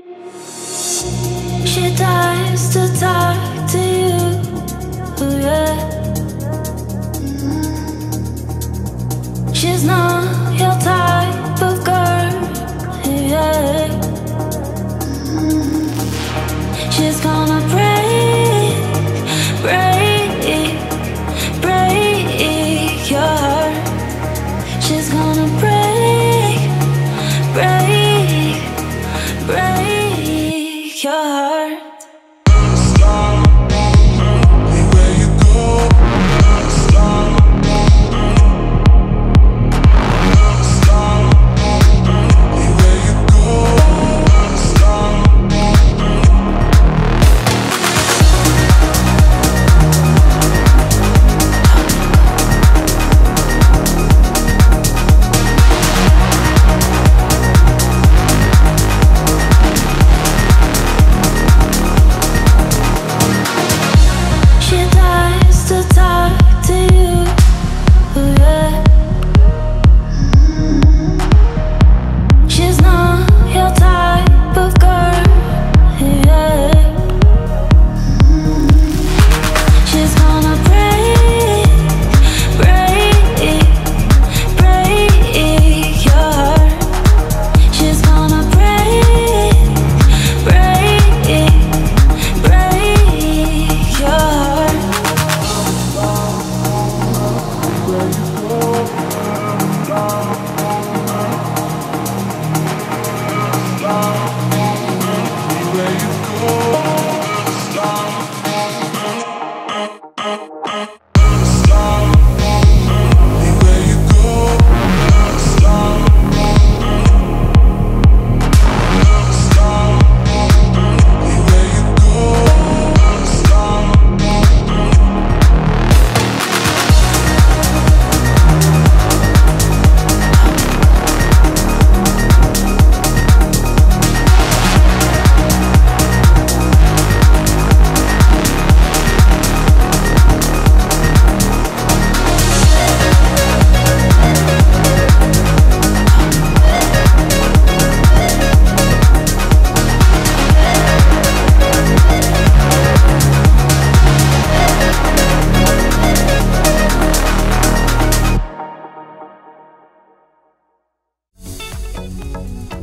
She tries to talk to you, yeah. She's not your heart. Música